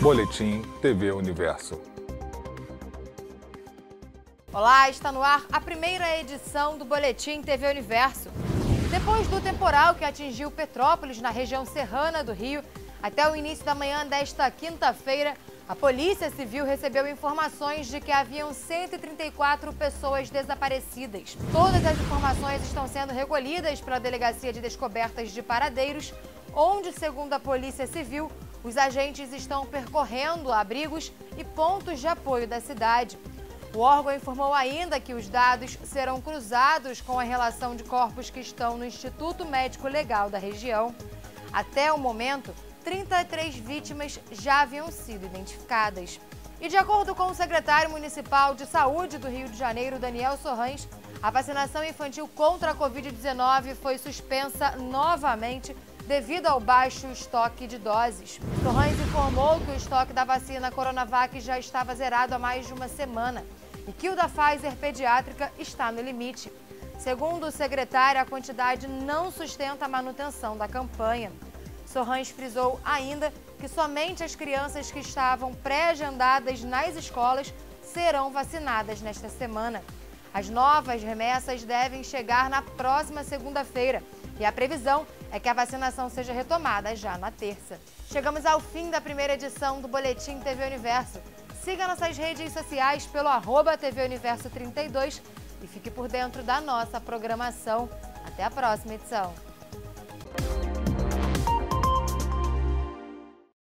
Boletim TV Universo. Olá, está no ar a primeira edição do Boletim TV Universo. Depois do temporal que atingiu Petrópolis, na região serrana do Rio, até o início da manhã desta quinta-feira, a Polícia Civil recebeu informações de que haviam 134 pessoas desaparecidas. Todas as informações estão sendo recolhidas pela Delegacia de Descobertas de Paradeiros, onde, segundo a Polícia Civil, os agentes estão percorrendo abrigos e pontos de apoio da cidade. O órgão informou ainda que os dados serão cruzados com a relação de corpos que estão no Instituto Médico Legal da região. Até o momento, 33 vítimas já haviam sido identificadas. E de acordo com o secretário municipal de saúde do Rio de Janeiro, Daniel Sorrães, a vacinação infantil contra a Covid-19 foi suspensa novamente devido ao baixo estoque de doses. Torrães informou que o estoque da vacina Coronavac já estava zerado há mais de uma semana e que o da Pfizer pediátrica está no limite. Segundo o secretário, a quantidade não sustenta a manutenção da campanha. Sorrães frisou ainda que somente as crianças que estavam pré-agendadas nas escolas serão vacinadas nesta semana. As novas remessas devem chegar na próxima segunda-feira e a previsão é que a vacinação seja retomada já na terça. Chegamos ao fim da primeira edição do Boletim TV Universo. Siga nossas redes sociais pelo arroba TV Universo 32 e fique por dentro da nossa programação. Até a próxima edição.